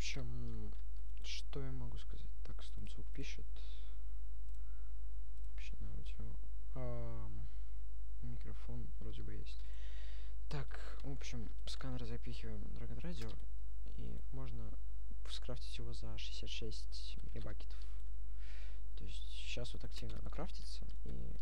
общем, что я могу сказать? Так, Стомцук пишет. Вообще на аудио. А, микрофон вроде бы есть. Так, в общем, сканер запихиваем Dragon Radio, и можно скрафтить его за 66 мегабакетов. То есть сейчас вот активно накрафтится, и,